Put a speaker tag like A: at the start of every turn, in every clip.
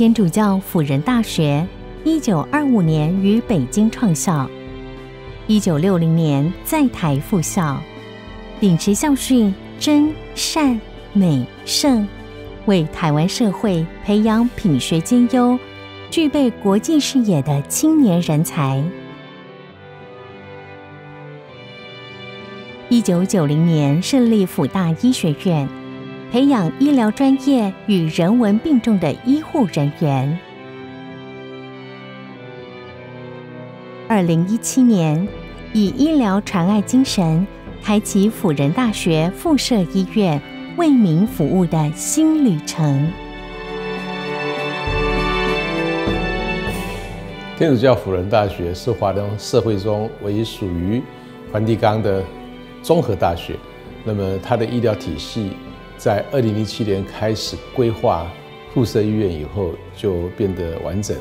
A: 天主教辅仁大学，一九二五年于北京创校，一九六零年在台复校，秉持校训真善美圣，为台湾社会培养品学兼优、具备国际视野的青年人才。一九九零年设立辅大医学院，培养医疗专业与人文并重的医护人员。二零一七年，以医疗传爱精神，开启辅仁大学附设医院为民服务的新旅程。
B: 天主教辅仁大学是华东社会中唯一属于梵蒂冈的。综合大学，那么它的医疗体系在二零零七年开始规划附设医院以后，就变得完整。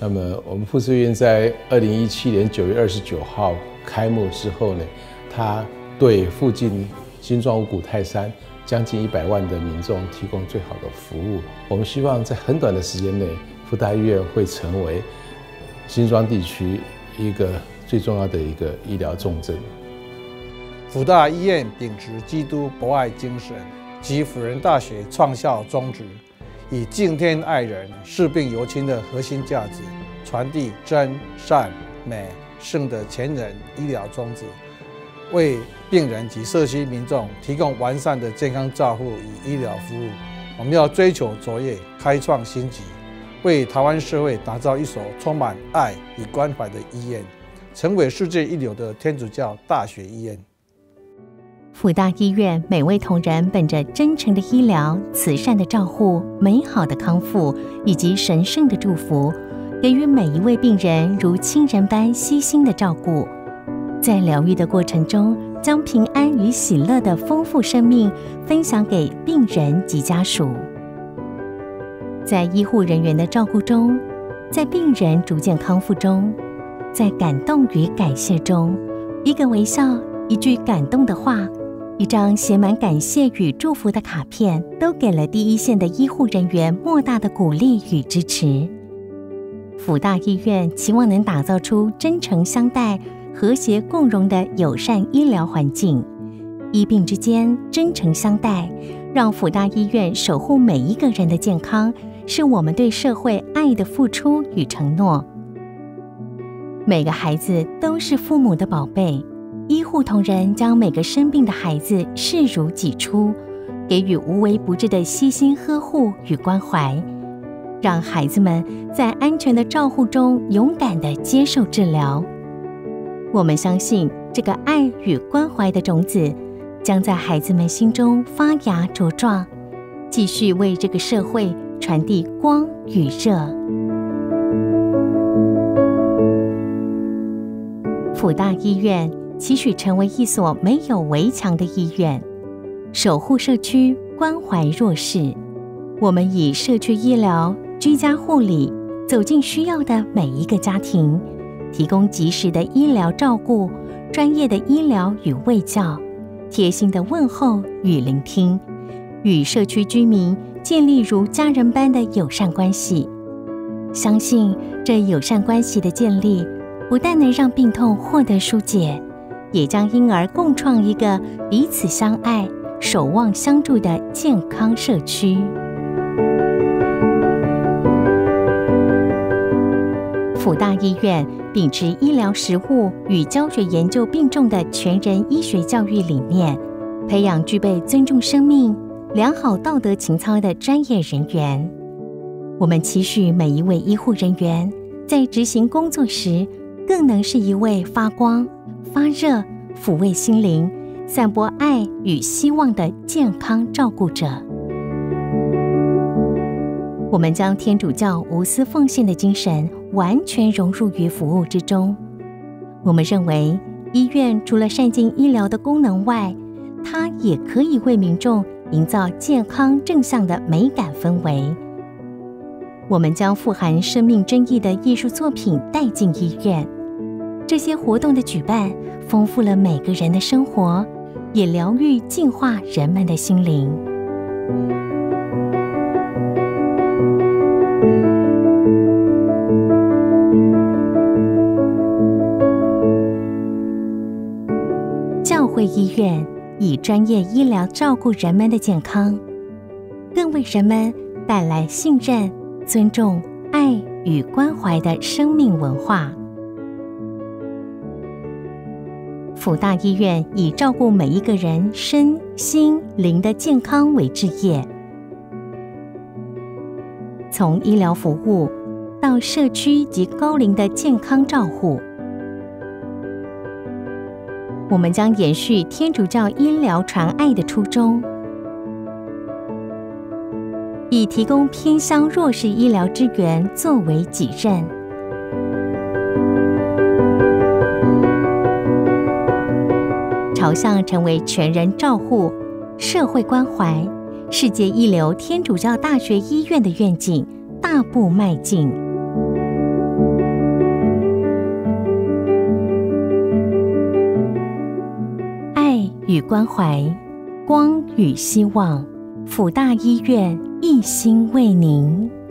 B: 那么我们附设医院在二零一七年九月二十九号开幕之后呢，它对附近新庄五股泰山将近一百万的民众提供最好的服务。我们希望在很短的时间内，复大医院会成为新庄地区一个最重要的一个医疗重镇。
C: 辅大医院秉持基督博爱精神及辅仁大学创校宗旨，以敬天爱人、视病由亲的核心价值，传递真善美圣的前人医疗宗旨，为病人及社区民众提供完善的健康照护与医疗服务。我们要追求卓越，开创新局，为台湾社会打造一所充满爱与关怀的医院，成为世界一流的天主教大学医院。
A: 辅大医院每位同仁本着真诚的医疗、慈善的照护、美好的康复以及神圣的祝福，给予每一位病人如亲人般悉心的照顾，在疗愈的过程中，将平安与喜乐的丰富生命分享给病人及家属。在医护人员的照顾中，在病人逐渐康复中，在感动与感谢中，一个微笑，一句感动的话。一张写满感谢与祝福的卡片，都给了第一线的医护人员莫大的鼓励与支持。辅大医院期望能打造出真诚相待、和谐共荣的友善医疗环境，医病之间真诚相待，让辅大医院守护每一个人的健康，是我们对社会爱的付出与承诺。每个孩子都是父母的宝贝。医护同仁将每个生病的孩子视如己出，给予无微不至的悉心呵护与关怀，让孩子们在安全的照护中勇敢地接受治疗。我们相信，这个爱与关怀的种子将在孩子们心中发芽茁壮，继续为这个社会传递光与热。辅大医院。期许成为一所没有围墙的医院，守护社区，关怀弱势。我们以社区医疗、居家护理走进需要的每一个家庭，提供及时的医疗照顾、专业的医疗与卫教、贴心的问候与聆听，与社区居民建立如家人般的友善关系。相信这友善关系的建立，不但能让病痛获得疏解。也将因而共创一个彼此相爱、守望相助的健康社区。辅大医院秉持医疗实务与教学研究并重的全人医学教育理念，培养具备尊重生命、良好道德情操的专业人员。我们期许每一位医护人员在执行工作时，更能是一位发光。发热、抚慰心灵、散播爱与希望的健康照顾者。我们将天主教无私奉献的精神完全融入于服务之中。我们认为，医院除了善尽医疗的功能外，它也可以为民众营造健康正向的美感氛围。我们将富含生命真意的艺术作品带进医院。这些活动的举办丰富了每个人的生活也疗愈净化人们的心灵。教会医院以专业医疗照顾人们的健康更为人们带来信任尊重、爱与关怀的生命文化。辅大医院以照顾每一个人身心灵的健康为志业，从医疗服务到社区及高龄的健康照护，我们将延续天主教医疗传爱的初衷，以提供偏乡弱势医疗资源作为己任。朝向成为全人照护、社会关怀、世界一流天主教大学医院的愿景大步迈进。爱与关怀，光与希望，辅大医院一心为您。